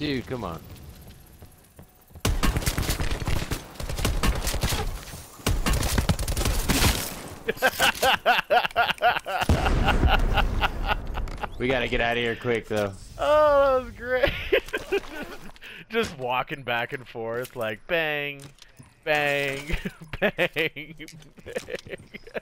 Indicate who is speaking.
Speaker 1: Dude, come on. we gotta get out of here quick, though.
Speaker 2: Oh, that was great. Just walking back and forth like bang, bang, bang, bang.